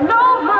No.